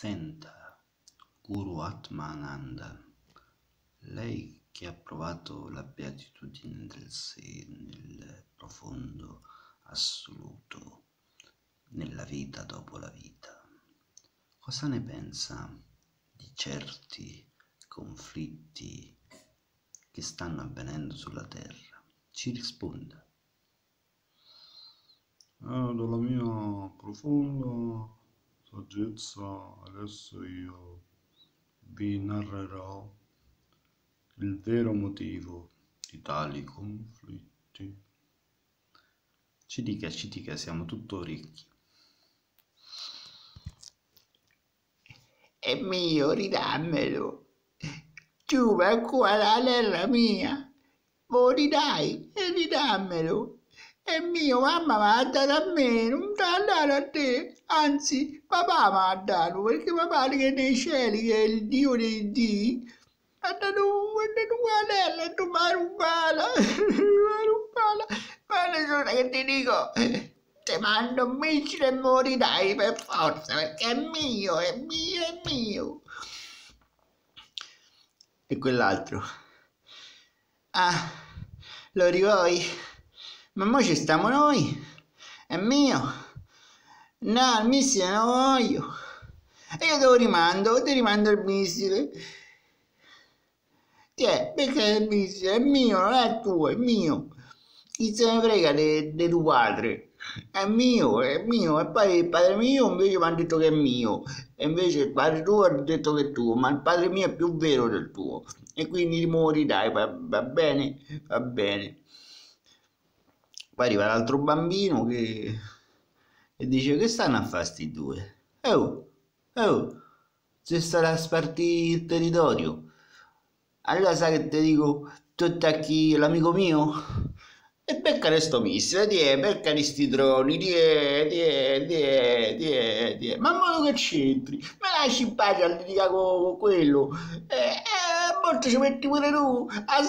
Senta, Guru Atmananda, lei che ha provato la beatitudine del sé nel profondo assoluto, nella vita dopo la vita, cosa ne pensa di certi conflitti che stanno avvenendo sulla terra? Ci risponda. Eh, dalla mia profonda saggezza adesso io vi narrerò il vero motivo di tali conflitti. Ci dica, ci dica, siamo tutto orecchi. È mio, ridammelo. Tu, ma qua la terra mia. Mo ridai e ridammelo. È mio, mamma mi ha dato a me, non ti ha dato a te. Anzi, papà mi ha dato, perché papà che nei cieli, che è il Dio dei Dì, ha dato, una terra e tu mi hai rubata. Mi hai rubata. Ma che ti dico, ti mando un missile e morirai per forza, perché è mio, è mio, è mio. E quell'altro. Ah, lo rivuoi? Ma mo ci stiamo noi? È mio? No, il missile non lo voglio. E io te lo rimando, ti rimando il missile. Tiè, perché il missile? È mio, non è tuo, è mio. Chi se ne frega di tuo padre? È mio, è mio. E poi il padre mio invece mi ha detto che è mio. E invece il padre tuo ha detto che è tuo. Ma il padre mio è più vero del tuo. E quindi muori, dai, va, va bene? Va bene. Poi arriva l'altro bambino che... e dice che stanno a fare sti due. Oh, oh, se a spartire il territorio. Allora sai che ti dico, tu attacchi l'amico mio? E beccare sto missile, die, beccare sti droni, die, die, die, die, die. Ma mo che c'entri? Me lasci in pace a litigare con quello. Eh, eh, molto ci metti pure tu. Ah